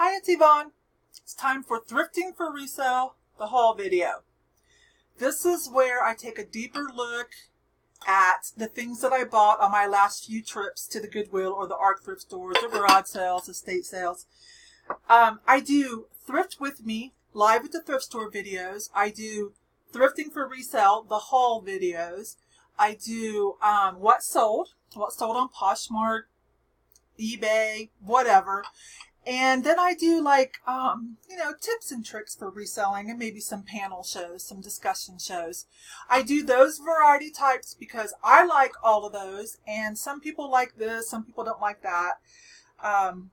Hi, it's Yvon. It's time for Thrifting for Resale, the haul video. This is where I take a deeper look at the things that I bought on my last few trips to the Goodwill or the ARC thrift stores or garage sales, estate sales. Um, I do Thrift With Me, live at the thrift store videos. I do Thrifting for Resale, the haul videos. I do um, what sold, what sold on Poshmark, eBay, whatever. And then I do like, um, you know, tips and tricks for reselling and maybe some panel shows, some discussion shows. I do those variety types because I like all of those and some people like this, some people don't like that. Um,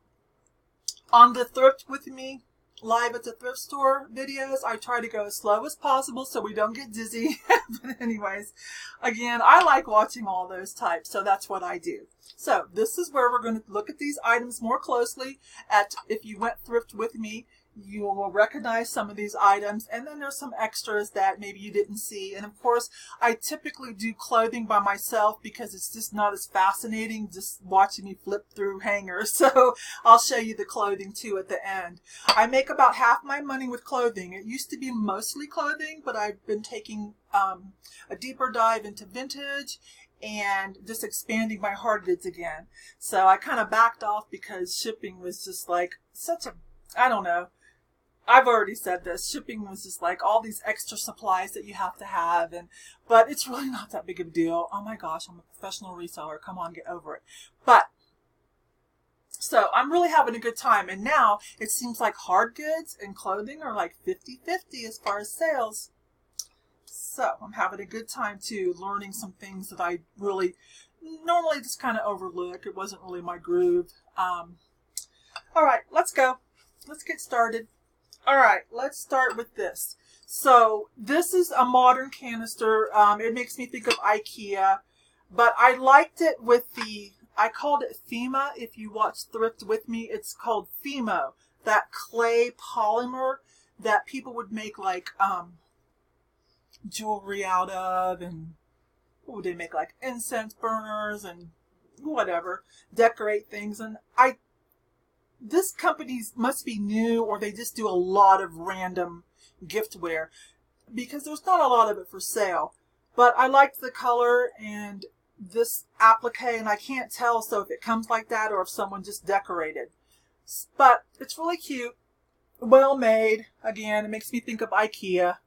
on the thrift with me live at the thrift store videos, I try to go as slow as possible so we don't get dizzy. but anyways, again, I like watching all those types, so that's what I do. So this is where we're going to look at these items more closely. At if you went thrift with me, you will recognize some of these items and then there's some extras that maybe you didn't see. And of course I typically do clothing by myself because it's just not as fascinating just watching me flip through hangers. So I'll show you the clothing too at the end. I make about half my money with clothing. It used to be mostly clothing but I've been taking um, a deeper dive into vintage and just expanding my hard goods again. So I kind of backed off because shipping was just like such a I don't know I've already said this. Shipping was just like all these extra supplies that you have to have, and but it's really not that big of a deal. Oh my gosh, I'm a professional reseller. Come on, get over it. But so I'm really having a good time, and now it seems like hard goods and clothing are like 50-50 as far as sales. So I'm having a good time too, learning some things that I really normally just kind of overlook. It wasn't really my groove. Um, all right, let's go. Let's get started. All right, let's start with this. So this is a modern canister. Um, it makes me think of IKEA, but I liked it with the, I called it FEMA. If you watch Thrift with me, it's called FIMO, that clay polymer that people would make like um, jewelry out of and they make like incense burners and whatever, decorate things. And I this company must be new or they just do a lot of random giftware because there's not a lot of it for sale. But I liked the color and this applique and I can't tell so if it comes like that or if someone just decorated. But it's really cute, well made. Again, it makes me think of IKEA.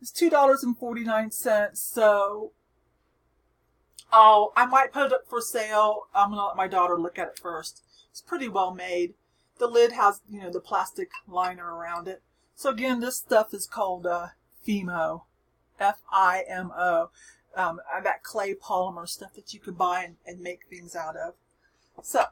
It's $2.49 so oh, I might put it up for sale. I'm to let my daughter look at it first. It's pretty well made. The lid has, you know, the plastic liner around it. So again, this stuff is called uh, FIMO, F-I-M-O, um, uh, that clay polymer stuff that you can buy and, and make things out of. So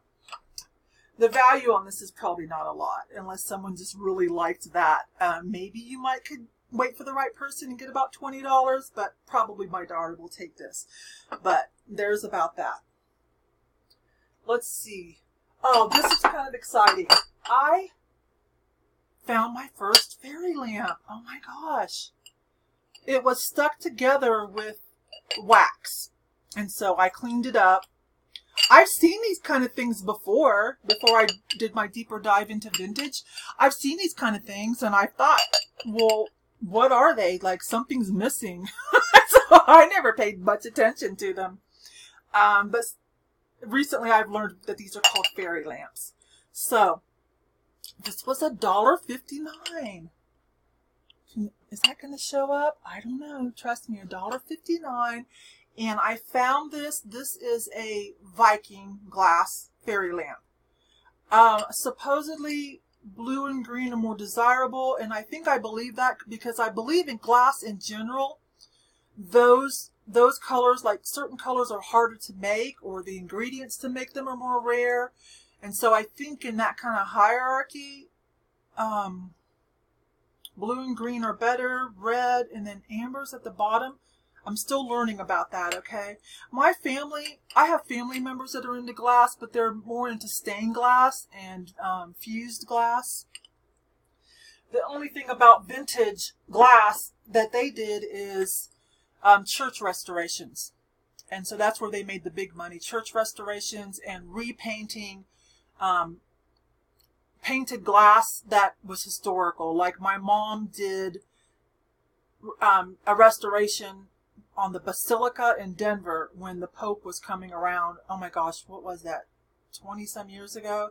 the value on this is probably not a lot unless someone just really liked that. Um, maybe you might could wait for the right person and get about $20, but probably my daughter will take this. But there's about that. Let's see. Oh, this is kind of exciting. I found my first fairy lamp. Oh my gosh. It was stuck together with wax. And so I cleaned it up. I've seen these kind of things before, before I did my deeper dive into vintage. I've seen these kind of things and I thought, well, what are they? Like something's missing. so I never paid much attention to them. Um, but recently I've learned that these are called fairy lamps. So this was a dollar fifty nine. Is that going to show up? I don't know. Trust me, a dollar fifty nine. And I found this. This is a Viking glass fairy lamp. Uh, supposedly blue and green are more desirable, and I think I believe that because I believe in glass in general. Those those colors, like certain colors are harder to make or the ingredients to make them are more rare. And so I think in that kind of hierarchy, um, blue and green are better, red, and then amber's at the bottom. I'm still learning about that, okay? My family, I have family members that are into glass, but they're more into stained glass and um, fused glass. The only thing about vintage glass that they did is um, church restorations. And so that's where they made the big money church restorations and repainting um, painted glass that was historical. Like my mom did um, a restoration on the Basilica in Denver when the Pope was coming around. Oh my gosh, what was that? 20 some years ago?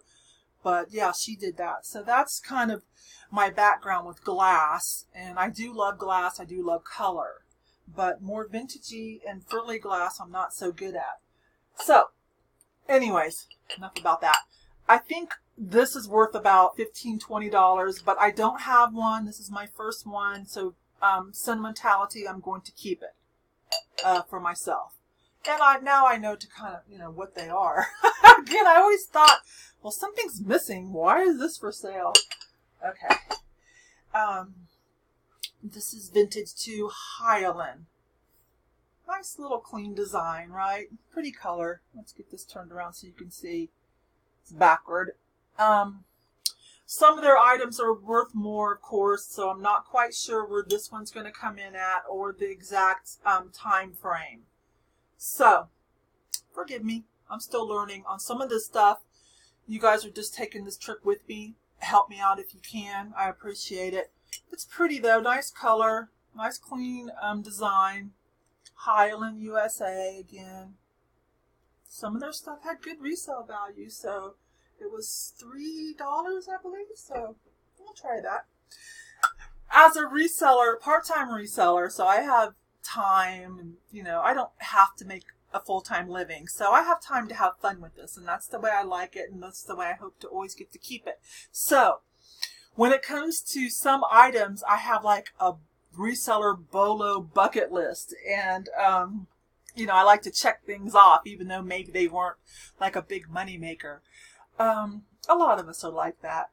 But yeah, she did that. So that's kind of my background with glass. And I do love glass. I do love color. But more vintagey and frilly glass I'm not so good at. So, anyways, enough about that. I think this is worth about $15, $20, but I don't have one. This is my first one. So, um, sentimentality, I'm going to keep it uh, for myself. And I now I know to kind of, you know, what they are. Again, I always thought, well, something's missing. Why is this for sale? Okay. Um, this is vintage to Hyalyn. Nice little clean design, right? Pretty color. Let's get this turned around so you can see it's backward. Um, some of their items are worth more, of course, so I'm not quite sure where this one's going to come in at or the exact um, time frame. So, forgive me. I'm still learning on some of this stuff. You guys are just taking this trip with me. Help me out if you can. I appreciate it. It's pretty though. Nice color. Nice clean um, design. Hyalyn USA again. Some of their stuff had good resale value, so it was $3, I believe. So we'll try that. As a reseller, part-time reseller, so I have time and, you know, I don't have to make a full-time living. So I have time to have fun with this and that's the way I like it and that's the way I hope to always get to keep it. So when it comes to some items, I have like a reseller bolo bucket list and, um, you know, I like to check things off even though maybe they weren't like a big money maker. Um, a lot of us are like that.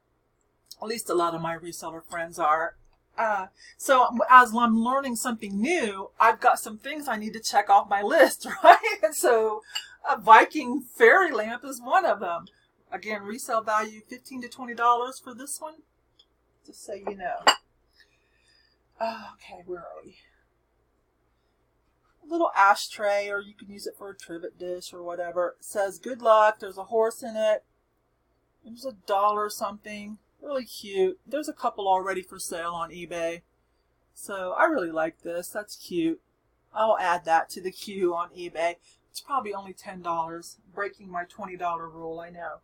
At least a lot of my reseller friends are. Uh, so as I'm learning something new, I've got some things I need to check off my list, right? And so a Viking fairy lamp is one of them. Again, resale value 15 to $20 for this one, just so you know. Ah, okay, where are we? A little ashtray, or you can use it for a trivet dish or whatever. It says, good luck. There's a horse in it. It was a dollar something. Really cute. There's a couple already for sale on eBay. So I really like this. That's cute. I'll add that to the queue on eBay. It's probably only $10. Breaking my $20 rule, I know.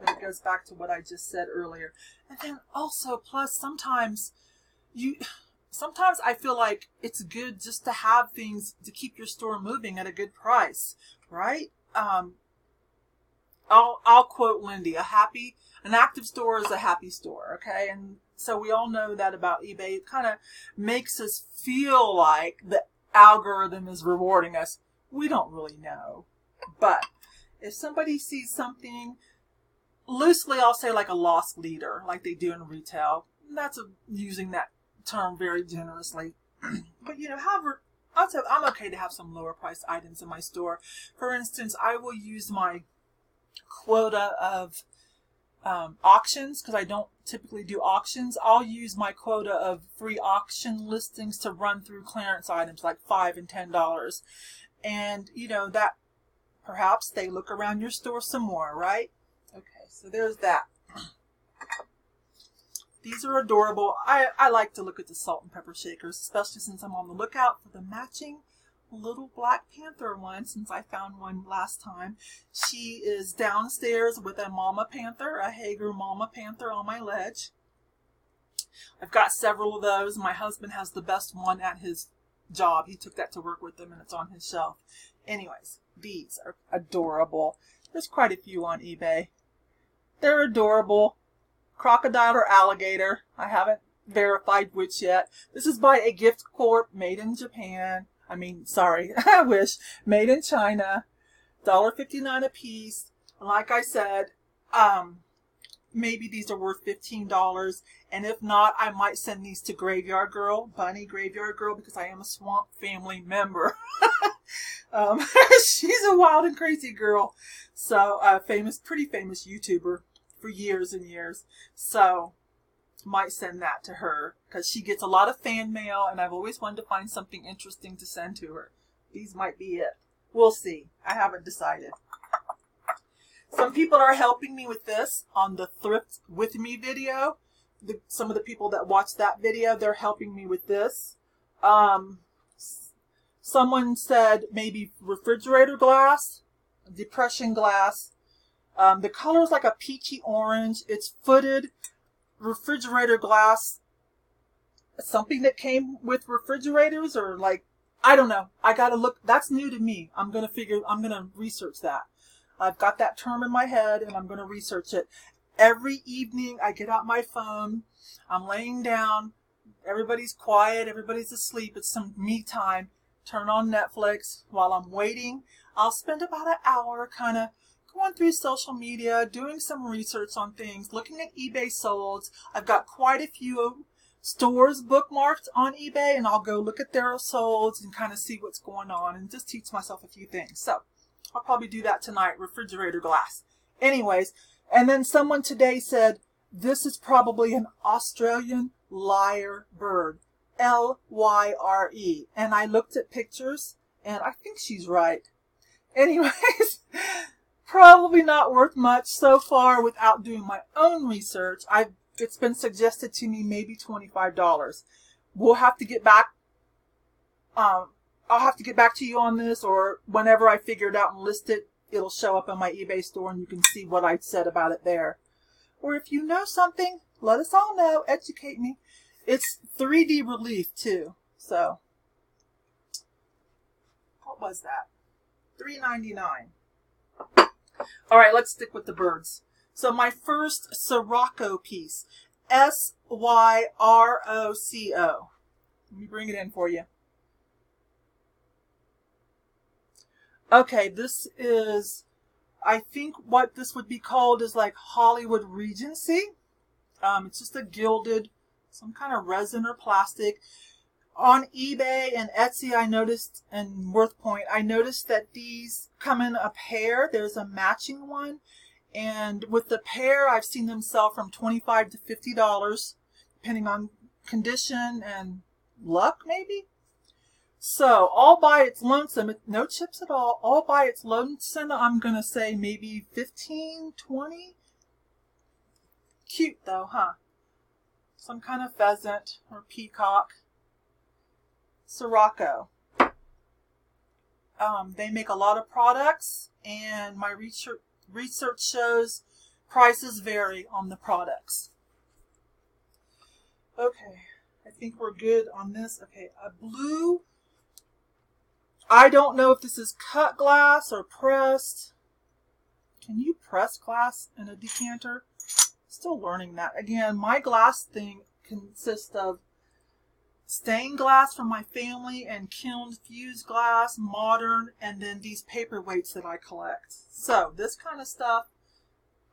But it goes back to what I just said earlier. And then also, plus sometimes you sometimes I feel like it's good just to have things to keep your store moving at a good price, right? Um, I'll I'll quote Lindy: "A happy, an active store is a happy store." Okay, and so we all know that about eBay. It kind of makes us feel like the algorithm is rewarding us. We don't really know, but if somebody sees something loosely, I'll say like a loss leader, like they do in retail. That's a, using that term very generously. but you know, however, I'm okay to have some lower priced items in my store. For instance, I will use my quota of um, auctions because I don't typically do auctions. I'll use my quota of free auction listings to run through clearance items like five and ten dollars, and you know that perhaps they look around your store some more, right? So there's that. These are adorable. I, I like to look at the salt and pepper shakers, especially since I'm on the lookout for the matching little Black Panther one since I found one last time. She is downstairs with a Mama Panther, a Haeger Mama Panther on my ledge. I've got several of those. My husband has the best one at his job. He took that to work with him and it's on his shelf. Anyways, these are adorable. There's quite a few on eBay. They're adorable. Crocodile or alligator. I haven't verified which yet. This is by a gift corp made in Japan. I mean, sorry, I wish. Made in China, $1.59 a piece. Like I said, um, maybe these are worth $15. And if not, I might send these to Graveyard Girl, Bunny Graveyard Girl, because I am a Swamp Family member. um, she's a wild and crazy girl. So, uh, famous, pretty famous YouTuber for years and years. So, might send that to her because she gets a lot of fan mail and I've always wanted to find something interesting to send to her. These might be it. We'll see. I haven't decided. Some people are helping me with this on the Thrift With Me video. The, some of the people that watch that video, they're helping me with this. Um, someone said maybe refrigerator glass, depression glass. Um, the color is like a peachy orange. It's footed refrigerator glass. Something that came with refrigerators or like, I don't know. I gotta look. That's new to me. I'm gonna figure, I'm gonna research that. I've got that term in my head and I'm gonna research it. Every evening I get out my phone. I'm laying down. Everybody's quiet. Everybody's asleep. It's some me time. Turn on Netflix while I'm waiting. I'll spend about an hour kind of going through social media, doing some research on things, looking at eBay solds. I've got quite a few stores bookmarked on eBay and I'll go look at their solds and kind of see what's going on and just teach myself a few things. So I'll probably do that tonight, refrigerator glass. Anyways, and then someone today said, this is probably an Australian lyre bird. L-Y-R-E. And I looked at pictures and I think she's right. Anyways, probably not worth much so far without doing my own research. I've, it's been suggested to me maybe $25. We'll have to get back, um, I'll have to get back to you on this or whenever I figure it out and list it, it'll show up on my eBay store and you can see what I said about it there. Or if you know something, let us all know, educate me. It's 3D relief too, so. What was that? $3.99. All right, let's stick with the birds. So my first Syroco piece, S-Y-R-O-C-O. Let me bring it in for you. Okay, this is, I think what this would be called is like Hollywood Regency. Um, it's just a gilded, some kind of resin or plastic on eBay and Etsy, I noticed, and WorthPoint, I noticed that these come in a pair. There's a matching one. And with the pair, I've seen them sell from 25 to $50, depending on condition and luck, maybe. So, all by its lonesome, no chips at all, all by its lonesome, I'm going to say maybe 15, 20. Cute though, huh? Some kind of pheasant or peacock. Syroco. Um, they make a lot of products, and my research, research shows prices vary on the products. Okay, I think we're good on this. Okay, a blue. I don't know if this is cut glass or pressed. Can you press glass in a decanter? Still learning that. Again, my glass thing consists of stained glass from my family and kiln fused glass, modern, and then these paperweights that I collect. So this kind of stuff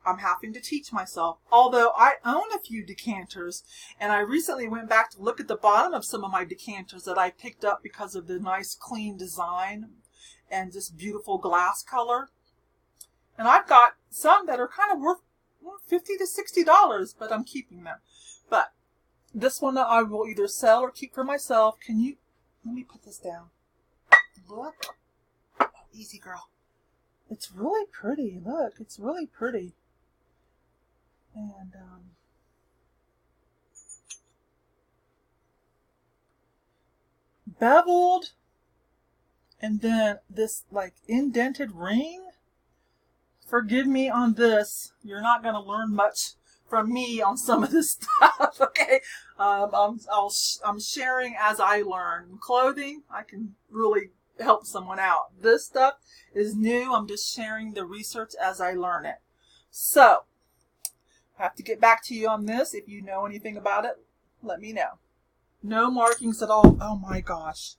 I'm having to teach myself. Although I own a few decanters and I recently went back to look at the bottom of some of my decanters that I picked up because of the nice clean design and this beautiful glass color. And I've got some that are kind of worth mm, 50 to $60, but I'm keeping them. But this one I will either sell or keep for myself. Can you, let me put this down. Look. Oh, easy girl. It's really pretty. Look, it's really pretty. And, um, beveled and then this like indented ring forgive me on this you're not going to learn much from me on some of this stuff. okay, um, I'm I'll I'm sharing as I learn. Clothing, I can really help someone out. This stuff is new. I'm just sharing the research as I learn it. So, I have to get back to you on this. If you know anything about it, let me know. No markings at all. Oh my gosh.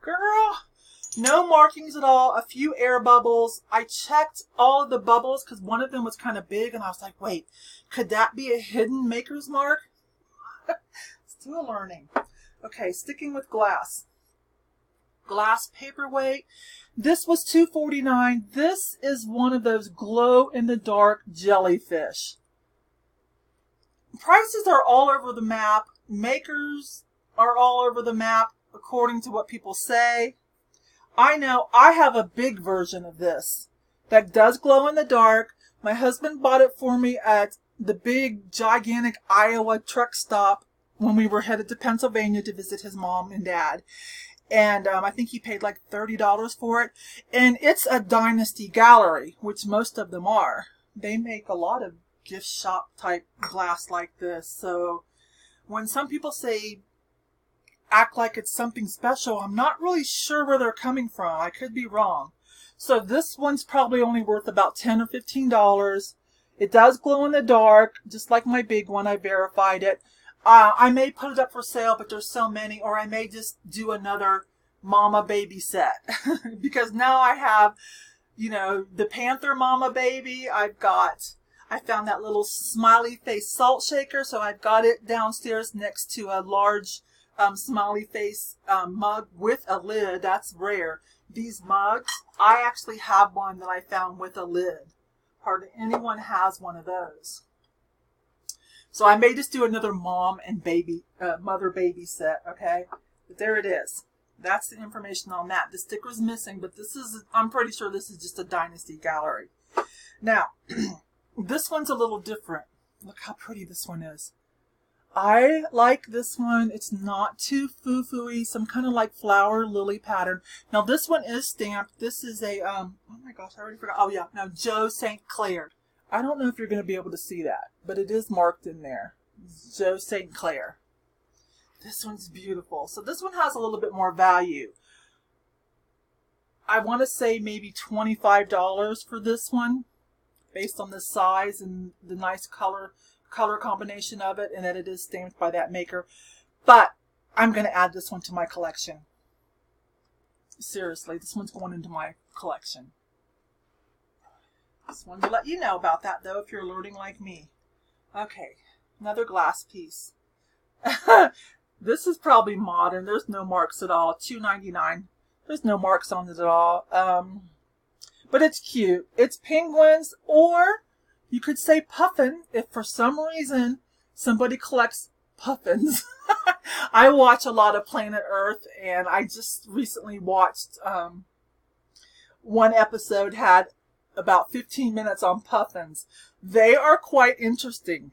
Girl, no markings at all, a few air bubbles. I checked all of the bubbles because one of them was kind of big and I was like, wait, could that be a hidden maker's mark? Still learning. Okay, sticking with glass. Glass paperweight. This was $2.49. This is one of those glow in the dark jellyfish. Prices are all over the map. Makers are all over the map according to what people say. I know I have a big version of this that does glow in the dark. My husband bought it for me at the big, gigantic Iowa truck stop when we were headed to Pennsylvania to visit his mom and dad. And um, I think he paid like $30 for it. And it's a Dynasty Gallery, which most of them are. They make a lot of gift shop type glass like this. So when some people say act like it's something special, I'm not really sure where they're coming from. I could be wrong. So this one's probably only worth about 10 or $15. It does glow in the dark, just like my big one. I verified it. Uh, I may put it up for sale, but there's so many, or I may just do another mama baby set because now I have, you know, the Panther mama baby. I've got, I found that little smiley face salt shaker, so I've got it downstairs next to a large um, smiley face um, mug with a lid. That's rare. These mugs, I actually have one that I found with a lid. Hardly anyone has one of those. So I may just do another mom and baby, uh, mother baby set, okay? But there it is. That's the information on that. The sticker's missing, but this is, I'm pretty sure this is just a Dynasty gallery. Now, this one's a little different. Look how pretty this one is. I like this one. It's not too foo-foo-y, some kind of like flower lily pattern. Now this one is stamped. This is a, um, oh my gosh, I already forgot. Oh yeah, now Joe St. Clair. I don't know if you're going to be able to see that, but it is marked in there. Joe St. Clair. This one's beautiful. So this one has a little bit more value. I want to say maybe $25 for this one based on the size and the nice color color combination of it and that it is stamped by that maker. But I'm going to add this one to my collection. Seriously, this one's going into my collection. Just wanted to let you know about that, though, if you're learning like me. Okay, another glass piece. this is probably modern. There's no marks at all. Two ninety nine. There's no marks on it at all. Um, but it's cute. It's penguins, or you could say puffin if for some reason somebody collects puffins. I watch a lot of Planet Earth, and I just recently watched um, one episode had about 15 minutes on puffins. They are quite interesting.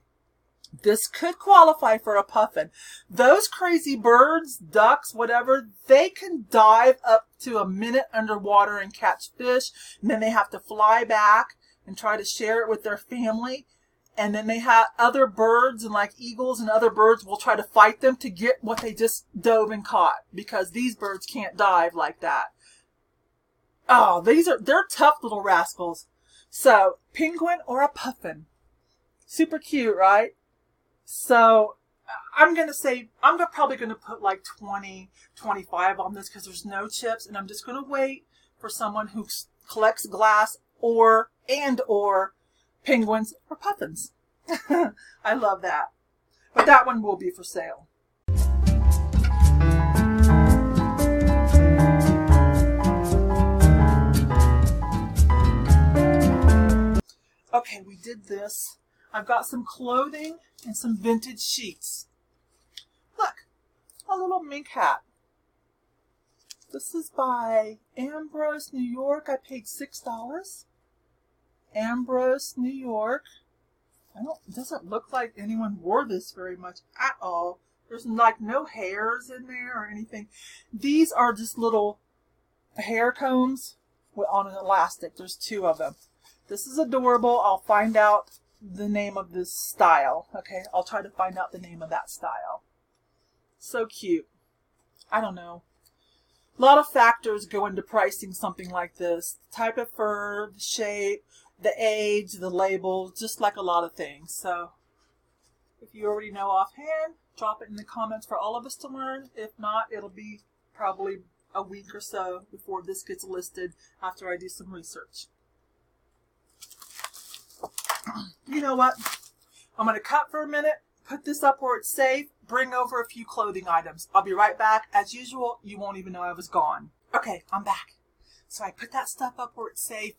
This could qualify for a puffin. Those crazy birds, ducks, whatever, they can dive up to a minute underwater and catch fish, and then they have to fly back and try to share it with their family. And then they have other birds and like eagles and other birds will try to fight them to get what they just dove and caught because these birds can't dive like that. Oh, these are, they're tough little rascals. So, penguin or a puffin. Super cute, right? So, I'm going to say, I'm probably going to put like 20, 25 on this because there's no chips. And I'm just going to wait for someone who collects glass or, and or penguins or puffins. I love that. But that one will be for sale. Okay, we did this. I've got some clothing and some vintage sheets. Look, a little mink hat. This is by Ambrose, New York. I paid $6. Ambrose, New York. I don't, it doesn't look like anyone wore this very much at all. There's like no hairs in there or anything. These are just little hair combs on an elastic. There's two of them. This is adorable. I'll find out the name of this style. Okay, I'll try to find out the name of that style. So cute. I don't know. A lot of factors go into pricing something like this. The type of fur, the shape, the age, the label, just like a lot of things. So if you already know offhand, drop it in the comments for all of us to learn. If not, it'll be probably a week or so before this gets listed after I do some research you know what? I'm going to cut for a minute, put this up where it's safe, bring over a few clothing items. I'll be right back. As usual, you won't even know I was gone. Okay, I'm back. So I put that stuff up where it's safe,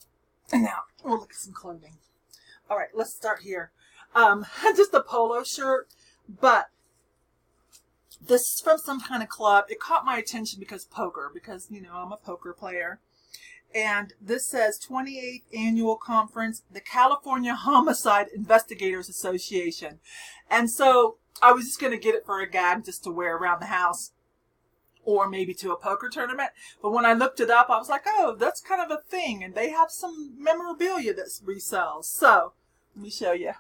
and now we'll look at some clothing. All right, let's start here. Um, just a polo shirt, but This is from some kind of club. It caught my attention because poker, because, you know, I'm a poker player. And this says 28th Annual Conference, the California Homicide Investigators Association. And so I was just going to get it for a gag just to wear around the house or maybe to a poker tournament. But when I looked it up, I was like, oh, that's kind of a thing. And they have some memorabilia that resells. So let me show you.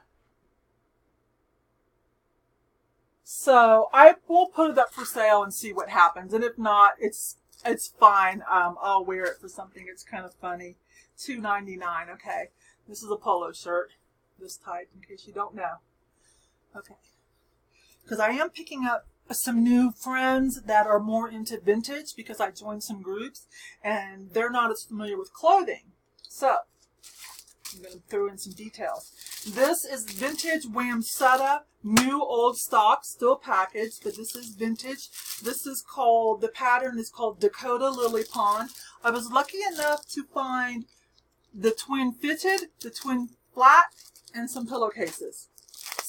So I will put it up for sale and see what happens. And if not, it's it's fine. Um, I'll wear it for something. It's kind of funny. Two ninety nine. Okay, this is a polo shirt. This type, in case you don't know. Okay, because I am picking up some new friends that are more into vintage because I joined some groups and they're not as familiar with clothing. So I'm going to throw in some details. This is vintage Wamsutta, new old stock, still packaged, but this is vintage. This is called, the pattern is called Dakota Lily Pond. I was lucky enough to find the twin fitted, the twin flat, and some pillowcases.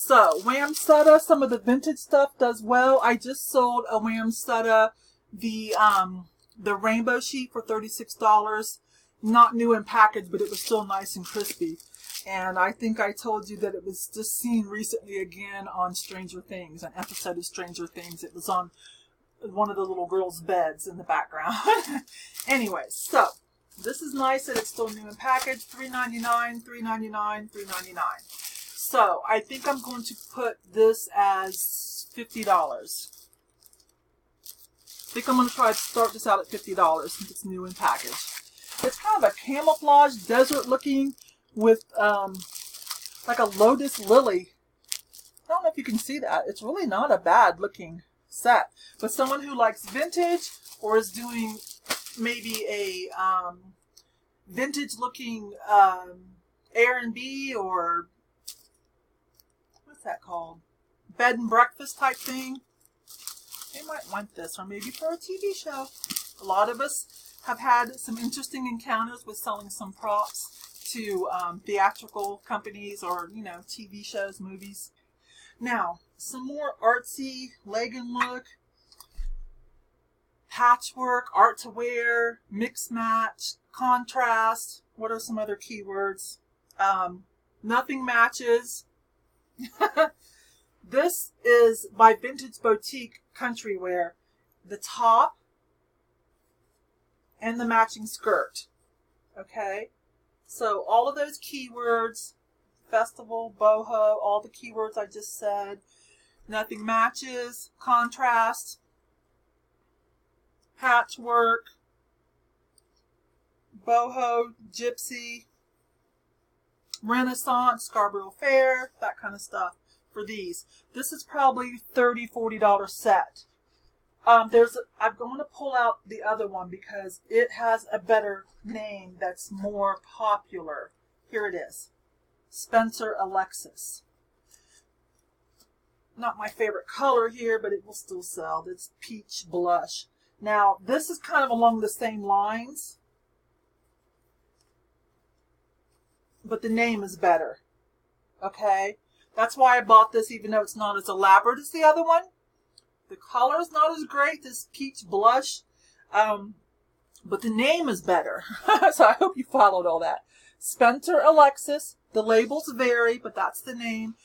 So, Wamsutta, some of the vintage stuff does well. I just sold a Wamsutta, the, um, the rainbow sheet for $36 not new and packaged, but it was still nice and crispy. And I think I told you that it was just seen recently again on Stranger Things, an episode of Stranger Things. It was on one of the little girls' beds in the background. anyway, so this is nice that it's still new and packaged. $3.99, $3.99, $3.99. So I think I'm going to put this as $50. I think I'm going to try to start this out at $50 since it's new and packaged. It's kind of a camouflage desert looking with um, like a lotus lily. I don't know if you can see that. It's really not a bad looking set. But someone who likes vintage or is doing maybe a um, vintage looking um, Airbnb or what's that called? Bed and breakfast type thing. They might want this or maybe for a TV show. A lot of us have had some interesting encounters with selling some props to um, theatrical companies or, you know, TV shows, movies. Now, some more artsy leg and look, patchwork, art to wear, mix match, contrast. What are some other keywords? Um, nothing matches. this is by Vintage Boutique Country Wear. The top and the matching skirt. Okay? So all of those keywords, festival, boho, all the keywords I just said, nothing matches, contrast, patchwork, boho, gypsy, renaissance, Scarborough Fair, that kind of stuff for these. This is probably $30, $40 set. Um, there's, I'm going to pull out the other one because it has a better name that's more popular. Here it is. Spencer Alexis. Not my favorite color here, but it will still sell. It's peach blush. Now, this is kind of along the same lines, but the name is better. Okay? That's why I bought this, even though it's not as elaborate as the other one. The color is not as great, this peach blush, um, but the name is better. so I hope you followed all that. Spencer Alexis. The labels vary, but that's the name.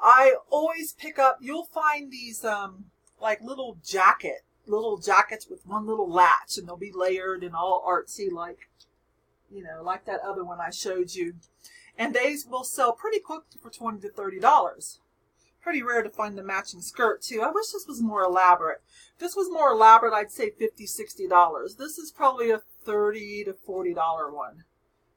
I always pick up, you'll find these um, like little jacket, little jackets with one little latch, and they'll be layered and all artsy like, you know, like that other one I showed you. And these will sell pretty quickly for 20 to $30 pretty rare to find the matching skirt too. I wish this was more elaborate. If this was more elaborate, I'd say $50, $60. This is probably a 30 to $40 one,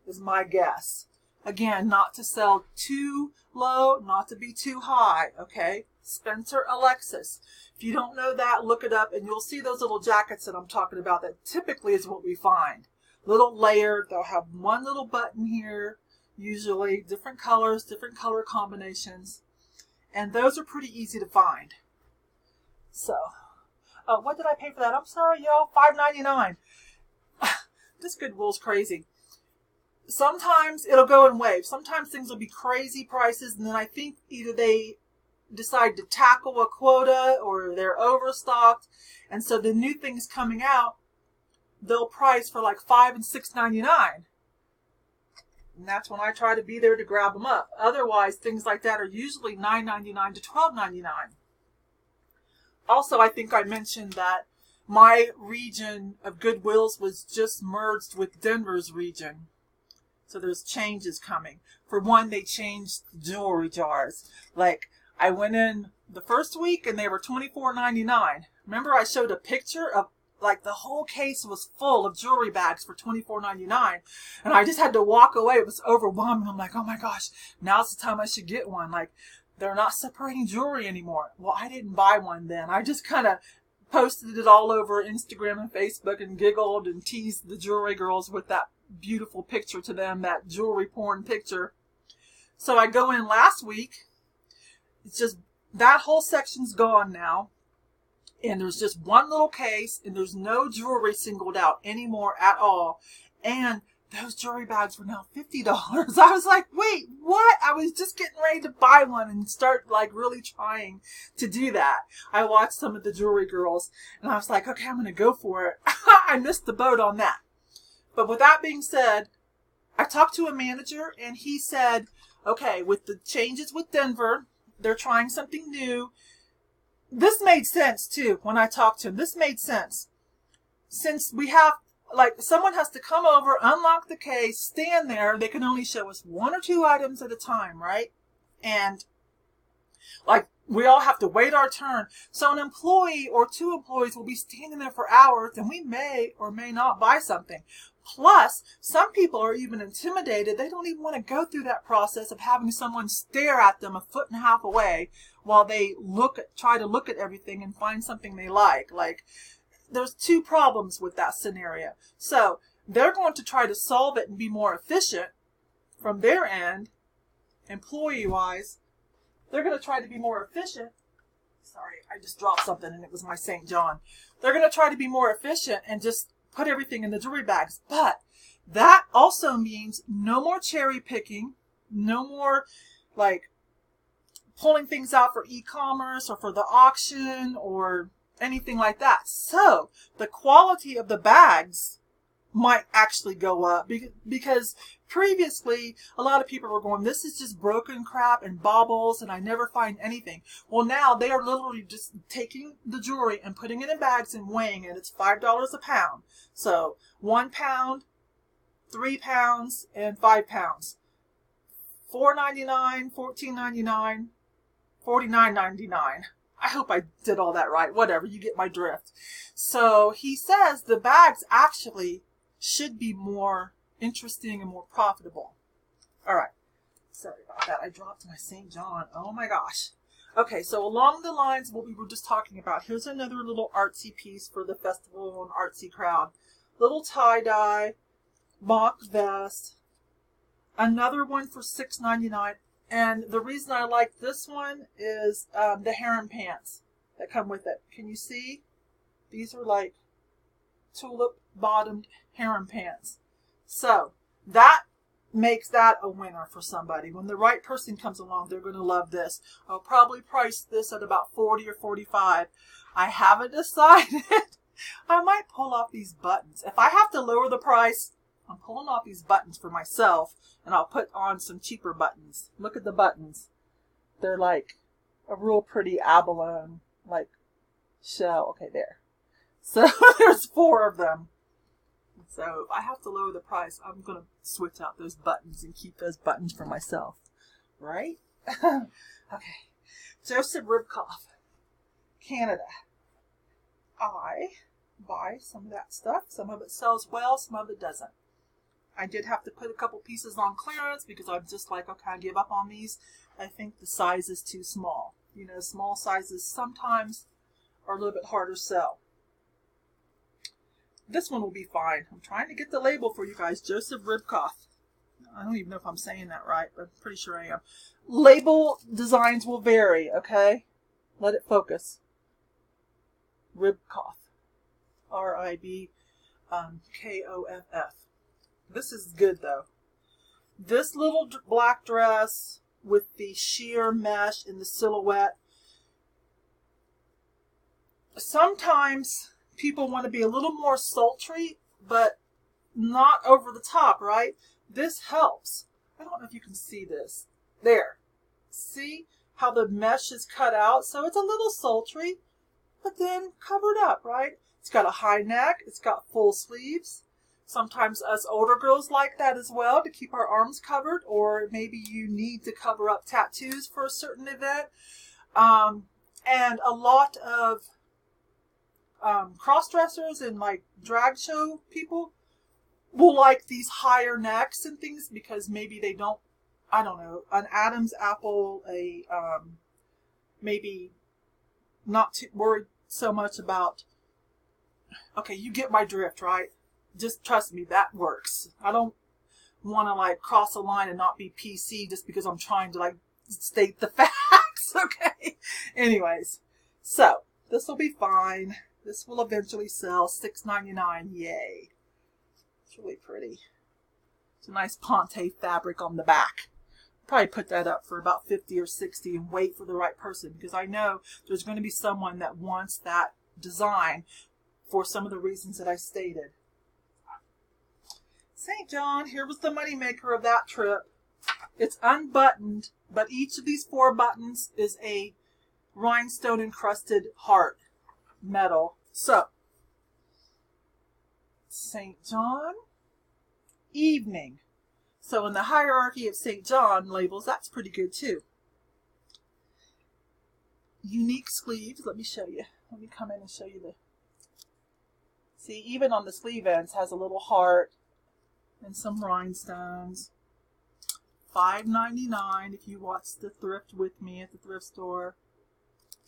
is my guess. Again, not to sell too low, not to be too high, okay? Spencer Alexis. If you don't know that, look it up and you'll see those little jackets that I'm talking about that typically is what we find. Little layered, they'll have one little button here, usually different colors, different color combinations. And those are pretty easy to find. So, uh, what did I pay for that? I'm sorry, y'all. Five ninety nine. this Goodwill's crazy. Sometimes it'll go in waves. Sometimes things will be crazy prices, and then I think either they decide to tackle a quota or they're overstocked. And so the new things coming out, they'll price for like five and six ninety nine. And that's when I try to be there to grab them up. Otherwise, things like that are usually nine ninety nine to twelve ninety nine. Also, I think I mentioned that my region of Goodwills was just merged with Denver's region. So there's changes coming. For one, they changed the jewelry jars. Like I went in the first week and they were $24.99. Remember I showed a picture of like the whole case was full of jewelry bags for $24.99 and I just had to walk away. It was overwhelming. I'm like, oh my gosh, now's the time I should get one. Like they're not separating jewelry anymore. Well, I didn't buy one then. I just kind of posted it all over Instagram and Facebook and giggled and teased the jewelry girls with that beautiful picture to them, that jewelry porn picture. So I go in last week. It's just that whole section's gone now. And there's just one little case and there's no jewelry singled out anymore at all. And those jewelry bags were now $50. I was like, wait, what? I was just getting ready to buy one and start like really trying to do that. I watched some of the jewelry girls and I was like, okay, I'm to go for it. I missed the boat on that. But with that being said, I talked to a manager and he said, okay, with the changes with Denver, they're trying something new. This made sense too when I talked to him. This made sense. Since we have like someone has to come over, unlock the case, stand there. They can only show us one or two items at a time, right? And like we all have to wait our turn. So an employee or two employees will be standing there for hours and we may or may not buy something. Plus, some people are even intimidated. They don't even want to go through that process of having someone stare at them a foot and a half away while they look try to look at everything and find something they like. Like, there's two problems with that scenario. So they're going to try to solve it and be more efficient from their end, employee wise. They're going to try to be more efficient. Sorry, I just dropped something and it was my St. John. They're going to try to be more efficient and just put everything in the jewelry bags. But that also means no more cherry picking, no more like pulling things out for e-commerce or for the auction or anything like that. So the quality of the bags might actually go up because previously a lot of people were going, this is just broken crap and baubles and I never find anything. Well, now they are literally just taking the jewelry and putting it in bags and weighing it. It's $5 a pound. So one pound, three pounds, and five pounds. $4.99, $14.99, $49.99. I hope I did all that right. Whatever, you get my drift. So he says the bags actually should be more interesting and more profitable. All right. Sorry about that. I dropped my St. John. Oh my gosh. Okay, so along the lines of what we were just talking about, here's another little artsy piece for the festival and artsy crowd. Little tie-dye, mock vest, another one for $6.99. And the reason I like this one is um, the harem pants that come with it. Can you see? These are like tulip bottomed harem pants. So that makes that a winner for somebody. When the right person comes along, they're going to love this. I'll probably price this at about 40 or 45. I haven't decided. I might pull off these buttons. If I have to lower the price, I'm pulling off these buttons for myself and I'll put on some cheaper buttons. Look at the buttons. They're like a real pretty abalone, like shell. Okay, there. So there's four of them. So if I have to lower the price, I'm going to switch out those buttons and keep those buttons for myself. Right? okay. Joseph Ribkoff, Canada. I buy some of that stuff. Some of it sells well, some of it doesn't. I did have to put a couple pieces on clearance because I'm just like, okay, I give up on these. I think the size is too small. You know, small sizes sometimes are a little bit harder to sell. This one will be fine. I'm trying to get the label for you guys. Joseph Ribkoff. I don't even know if I'm saying that right, but I'm pretty sure I am. Label designs will vary, okay? Let it focus. Ribkoff. R-I-B-K-O-F-F. Um, This is good, though. This little black dress with the sheer mesh and the silhouette sometimes people want to be a little more sultry, but not over the top, right? This helps. I don't know if you can see this. There. See how the mesh is cut out? So it's a little sultry, but then covered up, right? It's got a high neck. It's got full sleeves. Sometimes us older girls like that as well to keep our arms covered, or maybe you need to cover up tattoos for a certain event. Um, and a lot of um, cross dressers and like drag show people will like these higher necks and things because maybe they don't I don't know, an Adam's apple, a um, maybe not too worried so much about. Okay, you get my drift, right? Just trust me, that works. I don't want to like cross a line and not be PC just because I'm trying to like state the facts. okay. Anyways, so this will be fine. This will eventually sell six ninety nine. Yay! It's really pretty. It's a nice Ponte fabric on the back probably put that up for about 50 or 60 and wait for the right person because I know there's going to be someone that wants that design for some of the reasons that I stated. St. John, here was the moneymaker of that trip. It's unbuttoned, but each of these four buttons is a rhinestone encrusted heart metal. So, St. John, evening. So in the hierarchy of St. John labels, that's pretty good too. Unique sleeves. Let me show you. Let me come in and show you the. See, even on the sleeve ends has a little heart and some rhinestones. Five ninety nine if you watch the thrift with me at the thrift store.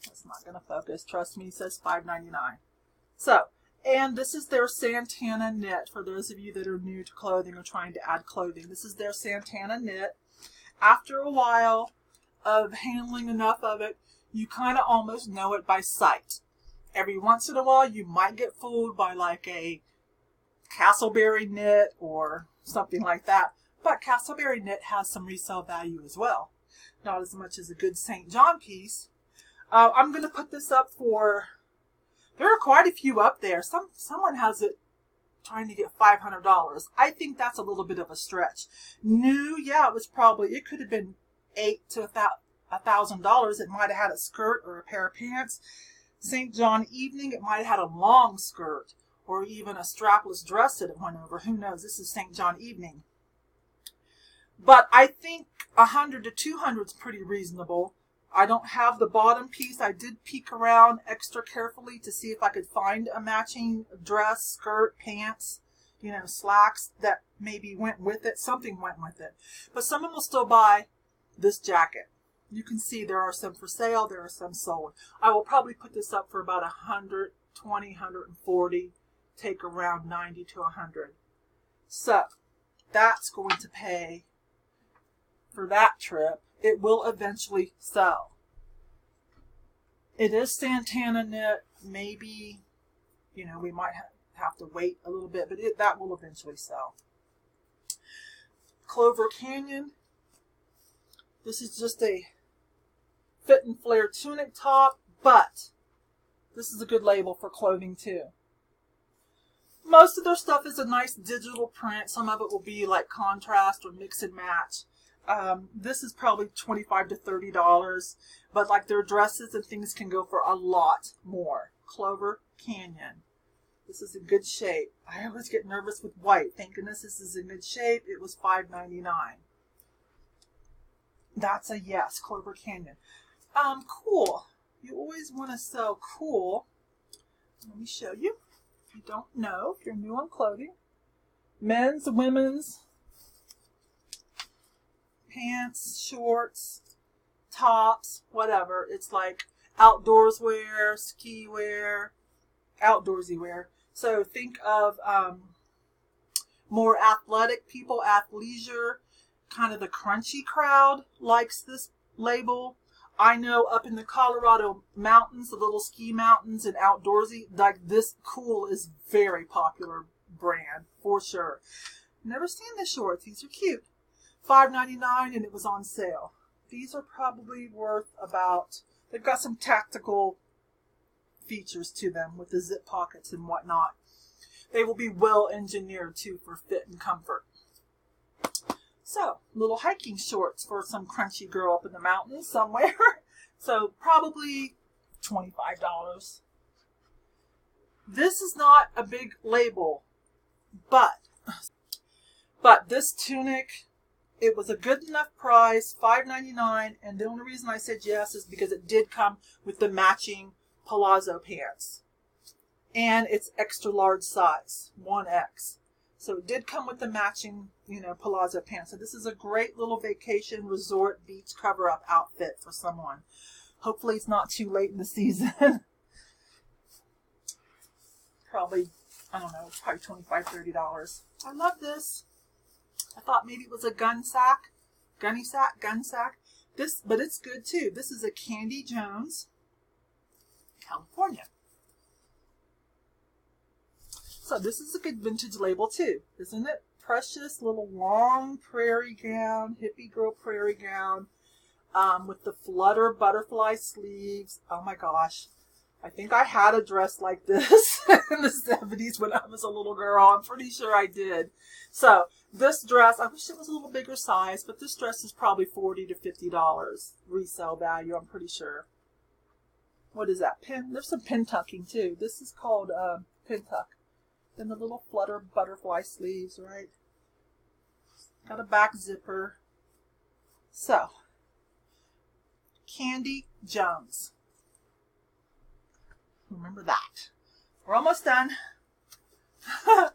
That's not to focus. Trust me, it says five ninety nine. So and this is their Santana knit for those of you that are new to clothing or trying to add clothing. This is their Santana knit. After a while of handling enough of it, you kind of almost know it by sight. Every once in a while, you might get fooled by like a Castleberry knit or something like that. But Castleberry knit has some resale value as well. Not as much as a good St. John piece. Uh, I'm going to put this up for there are quite a few up there. Some someone has it trying to get five hundred dollars. I think that's a little bit of a stretch. New, yeah, it was probably it could have been eight to a thousand dollars. It might have had a skirt or a pair of pants. St. John Evening, it might have had a long skirt or even a strapless dress that it went over. Who knows? This is St. John Evening. But I think a hundred to two hundred is pretty reasonable. I don't have the bottom piece. I did peek around extra carefully to see if I could find a matching dress, skirt, pants, you know, slacks that maybe went with it. Something went with it. But someone will still buy this jacket. You can see there are some for sale. There are some sold. I will probably put this up for about 120, 140, take around 90 to 100. So that's going to pay for that trip it will eventually sell. It is Santana knit. Maybe, you know, we might ha- have to wait a little bit, but it, that will eventually sell. Clover Canyon. This is just a fit and flare tunic top, but this is a good label for clothing too. Most of their stuff is a nice digital print. Some of it will be like contrast or mix and match. Um, this is probably 25 to $30, but like their dresses and things can go for a lot more. Clover Canyon. This is in good shape. I always get nervous with white. Thank goodness this is in good shape. It was $5.99. That's a yes, Clover Canyon. Um, Kühl. You always want to sell Kühl. Let me show you. You don't know, if you're new on clothing, men's, women's, pants, shorts, tops, whatever. It's like outdoors wear, ski wear, outdoorsy wear. So think of um, more athletic people, athleisure, kind of the crunchy crowd likes this label. I know up in the Colorado mountains, the little ski mountains and outdoorsy, like this Kühl is very popular brand for sure. Never seen the shorts. These are cute. $5.99 and it was on sale. These are probably worth about, they've got some tactical features to them with the zip pockets and whatnot. They will be well engineered too for fit and comfort. So, little hiking shorts for some crunchy girl up in the mountains somewhere. so, probably $25. This is not a big label, but but this tunic it was a good enough price, $5.99, and the only reason I said yes is because it did come with the matching palazzo pants. And it's extra large size, 1X. So it did come with the matching, you know, palazzo pants. So this is a great little vacation resort beach cover-up outfit for someone. Hopefully it's not too late in the season. probably, I don't know, probably $25, $30. I love this. I thought maybe it was a gun sack, Gunne Sax, gun sack. This, but it's good too. This is a Candy Jones, California. So this is a good vintage label too, isn't it? Precious little long prairie gown, hippie girl prairie gown, um, with the flutter butterfly sleeves. Oh my gosh. I think I had a dress like this in the 70s when I was a little girl. I'm pretty sure I did. So this dress, I wish it was a little bigger size, but this dress is probably 40 to $50 resale value, I'm pretty sure. What is that? Pin? There's some pin tucking too. This is called uh, pin tuck. Then the little flutter butterfly sleeves, right? Got a back zipper. So, Candy Jones. Remember that. We're almost done.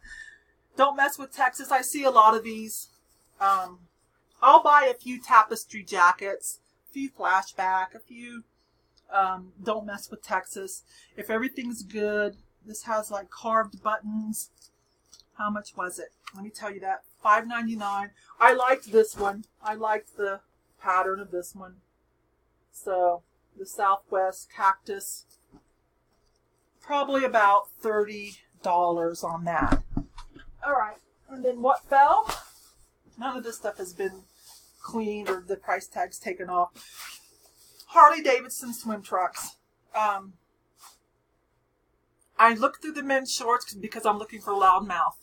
Don't mess with Texas. I see a lot of these. Um, I'll buy a few tapestry jackets, a few flashback, a few um, don't mess with Texas. If everything's good, this has like carved buttons. How much was it? Let me tell you that. Five ninety nine. I liked this one. I liked the pattern of this one. So the Southwest cactus. Probably about $30 on that. All right. And then what fell? None of this stuff has been cleaned or the price tags taken off. Harley Davidson swim trunks. Um, I looked through the men's shorts because I'm looking for loudmouth,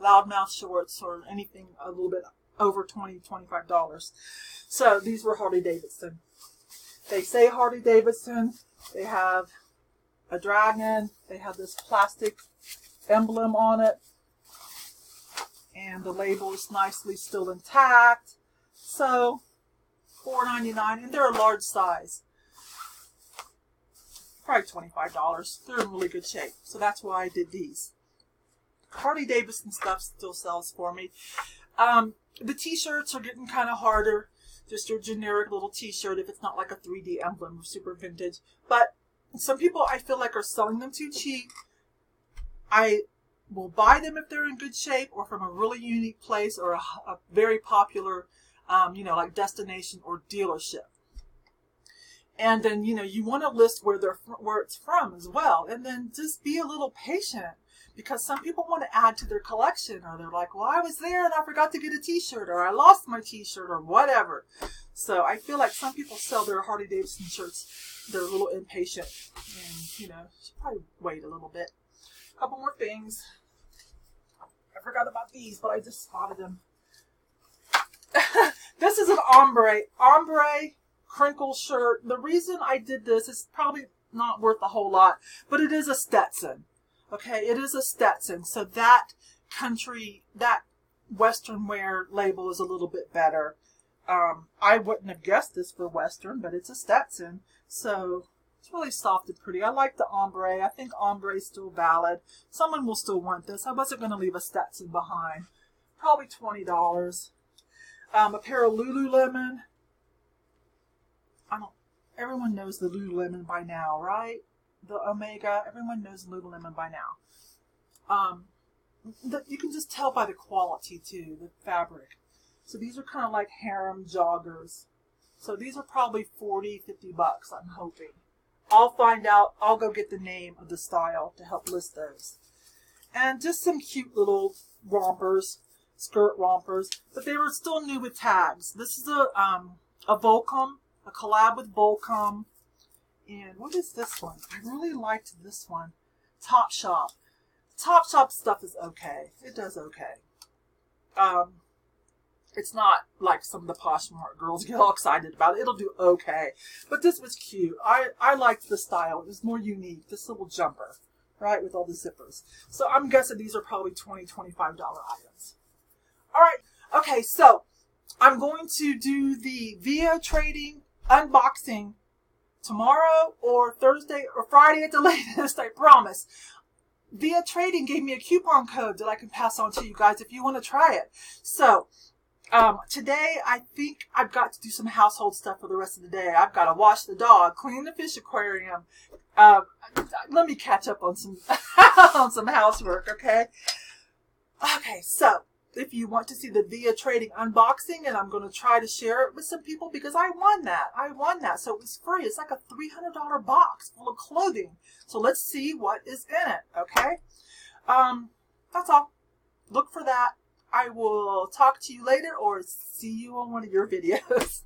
loudmouth shorts or anything a little bit over 20 $25. So these were Harley Davidson. They say Harley Davidson. They have a dragon. They have this plastic emblem on it and the label is nicely still intact. So, $4.99, and they're a large size. Probably $25. They're in really good shape, so that's why I did these. Harley Davidson stuff still sells for me. Um, the t-shirts are getting kind of harder. Just your generic little t-shirt if it's not like a 3D emblem or super vintage. But some people I feel like are selling them too cheap. I will buy them if they're in good shape or from a really unique place or a, a very popular, um, you know, like destination or dealership. And then, you know, you want to list where they're, where it's from as well. And then just be a little patient because some people want to add to their collection or they're like, well, I was there and I forgot to get a t-shirt or I lost my t-shirt or whatever. So I feel like some people sell their Harley Davidson shirts. They're a little impatient and, you know, should probably wait a little bit. A couple more things. I forgot about these, but I just spotted them. this is an ombre. Ombre crinkle shirt. The reason I did this is probably not worth a whole lot, but it is a Stetson. Okay, it is a Stetson. So that country, that Western wear label is a little bit better. Um, I wouldn't have guessed this for Western, but it's a Stetson. So it's really soft and pretty. I like the ombre. I think ombre is still valid. Someone will still want this. I wasn't going to leave a Stetson behind. Probably $20. Um, a pair of Lululemon. Everyone knows the Lululemon by now, right? The Omega, everyone knows Lululemon by now. Um, the, you can just tell by the quality too, the fabric. So these are kind of like harem joggers. So these are probably 40, 50 bucks, I'm hoping. I'll find out. I'll go get the name of the style to help list those. And just some cute little rompers, skirt rompers, but they were still new with tags. This is a um, a Volcom, a collab with Volcom, And what is this one? I really liked this one. Top Shop. Top Shop stuff is okay. It does okay. Um, it's not like some of the Poshmark girls get all excited about it. It'll do okay. But this was cute. I, I liked the style. It was more unique. This little jumper, right, with all the zippers. So I'm guessing these are probably $20, $25 items. All right. Okay, so I'm going to do the VIA trading unboxing tomorrow or Thursday or Friday at the latest, I promise. VIA Trading gave me a coupon code that I can pass on to you guys if you want to try it. So, um, today I think I've got to do some household stuff for the rest of the day. I've got to wash the dog, clean the fish aquarium. Um, let me catch up on some on some housework, okay? Okay, so if you want to see the Via Trading unboxing, and I'm going to try to share it with some people because I won that. I won that, so it was free. It's like a $300 box full of clothing. So let's see what is in it, okay? Um, that's all. Look for that. I will talk to you later or see you on one of your videos.